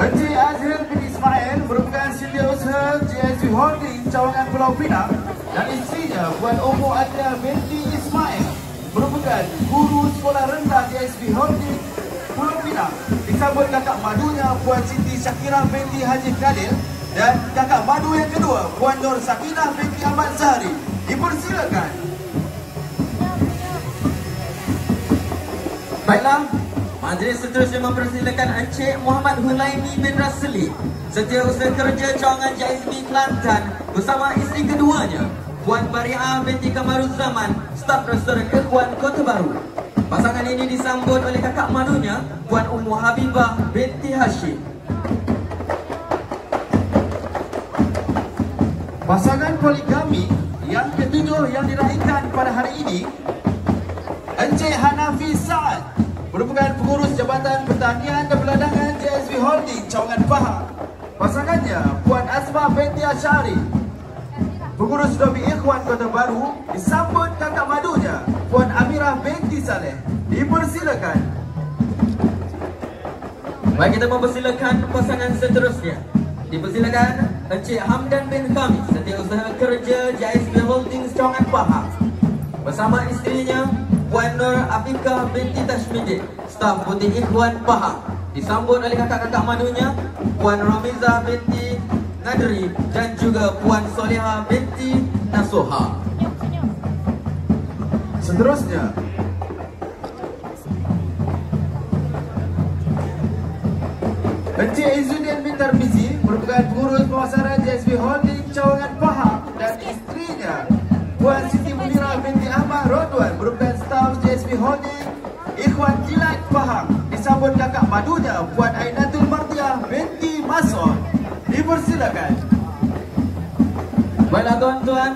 Encik Azril bin Ismail merupakan setiausaha GSV Holding Cawangan Pulau Pinang. Dan isterinya Puan Omo Adria binti Ismail merupakan guru sekolah rendah GSV Holding Pulau Pinang. Disambut kakak madunya Puan Siti Syakira binti Haji Khalil. Dan kakak madu yang kedua Puan Nur Sakinah binti Ahmad Zahri. Dipersilakan. Baiklah, majlis seterusnya mempersilakan Encik Muhammad Hulaimi bin Rasli Setiausaha Kerja Cawangan JSB Kelantan bersama isteri keduanya Puan Bariah binti Kamaruzaman, staf restoran Ikhwan Kota Baru. Pasangan ini disambut oleh kakak madunya Puan Ummu Habibah binti Hashim. Pasangan poligami yang ketujuh yang diraihkan pada hari ini Encik Hanafi Saad merupakan pengurus Jabatan Pertanian dan Peladangan JSV Holding Cawangan Pahang. Pasangannya Puan Asma binti Asyari Pengurus Lobi Ikhwan Kota Baru disambut kakak madunya Puan Amirah binti Saleh. Dipersilakan. Baik kita mempersilakan pasangan seterusnya. Dipersilakan Encik Hamdan bin Khamis Setiausaha Kerja JSB Holdings Cawangan Pahang bersama isterinya Puan Nur Afikah binti Tashmidin, staf Butik Ikhwan Pahang. Disambut oleh kakak-kakak madunya Puan Ramiza binti Nadri dan juga Puan Soleha binti Nasuha. Seterusnya, Encik Izzuddin bin Tarmizi kakak madunya Puan Ainatul Martiah binti Mason. Dipersilakan. Baiklah tuan-tuan